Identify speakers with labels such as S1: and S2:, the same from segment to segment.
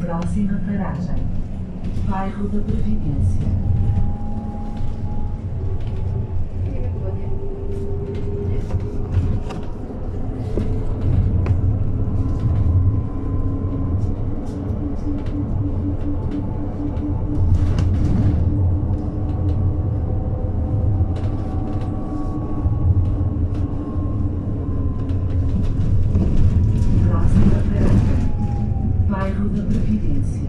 S1: Próxima paragem. Bairro da Previdência. Próxima paragem. Bairro da Previdência.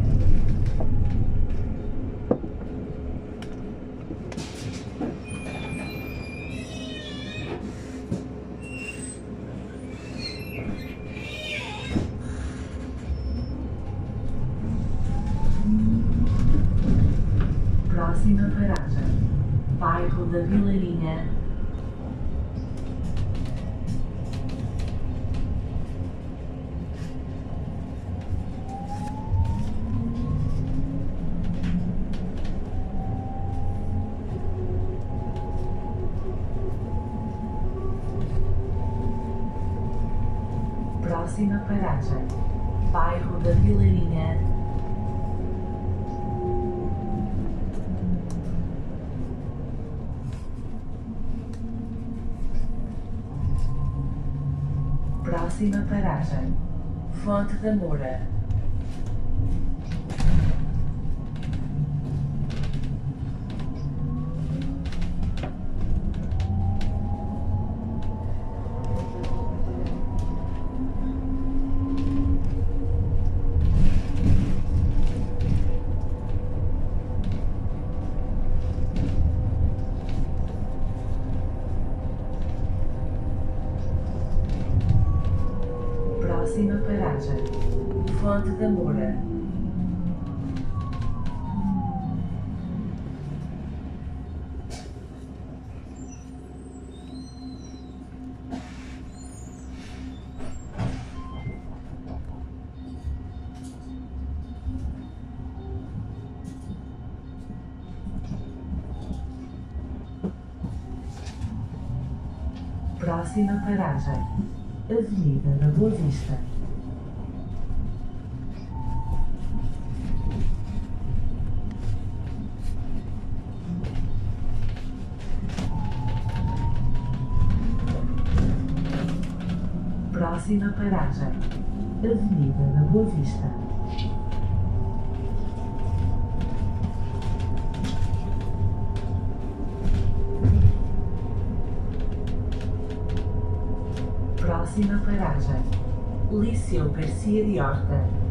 S1: Próxima paragem. Bairro da Vilarinha. Próxima paragem. Bairro da Vilarinha. Próxima paragem. Fonte da Moura. Paragem. Fonte da Moura. Próxima paragem. Avenida da Boa Vista. Próxima paragem. Avenida da Boa Vista. Próxima paragem. Liceu Garcia de Horta.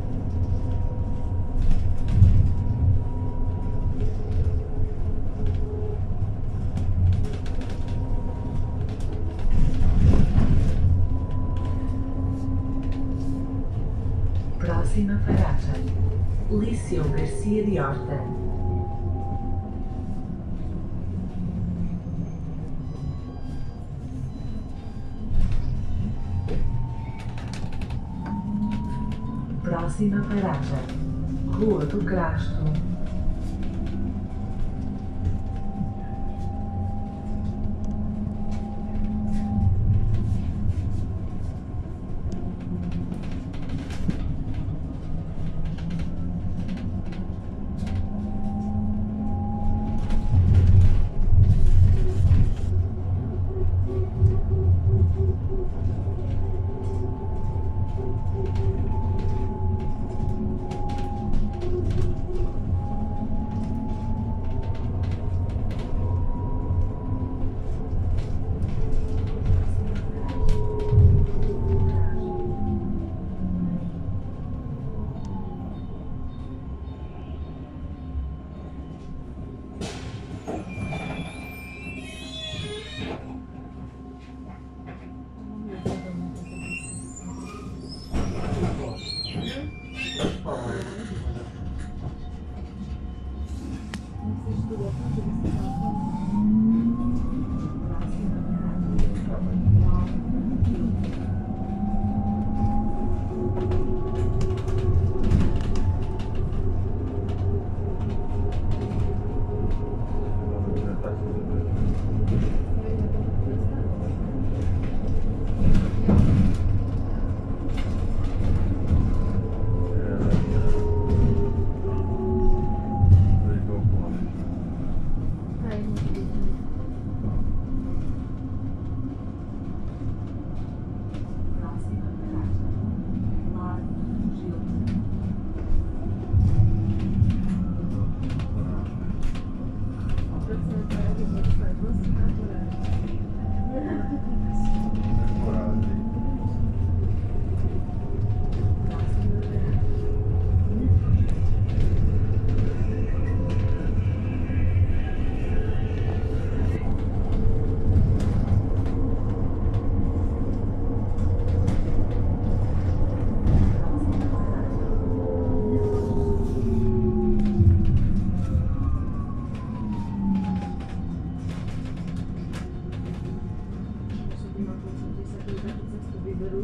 S1: Paragem. Liceu Garcia de Horta. Próxima paragem. Rua do Crasto.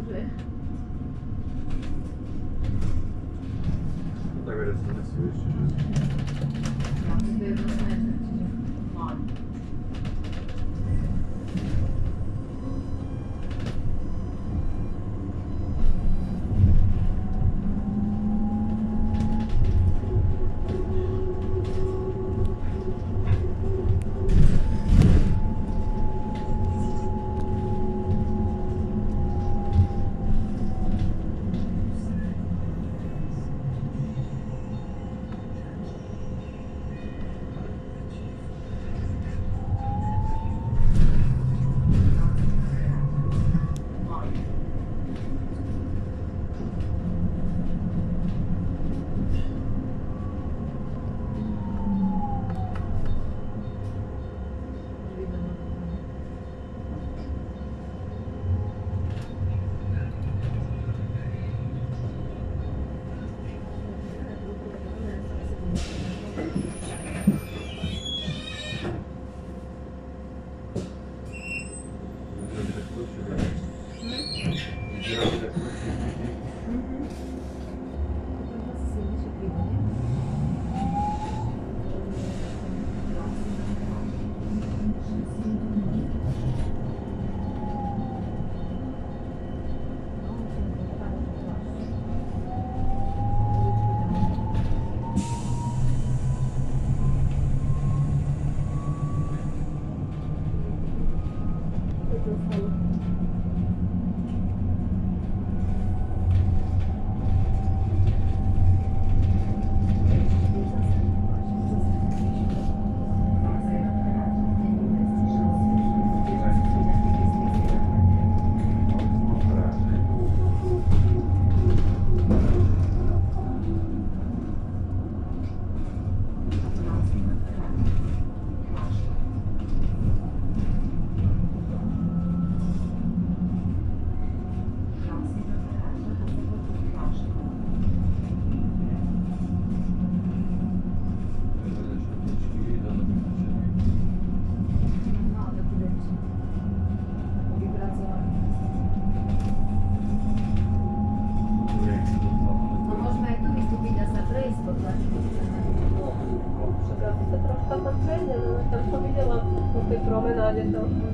S2: 对。间都